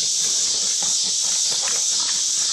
頑張れ。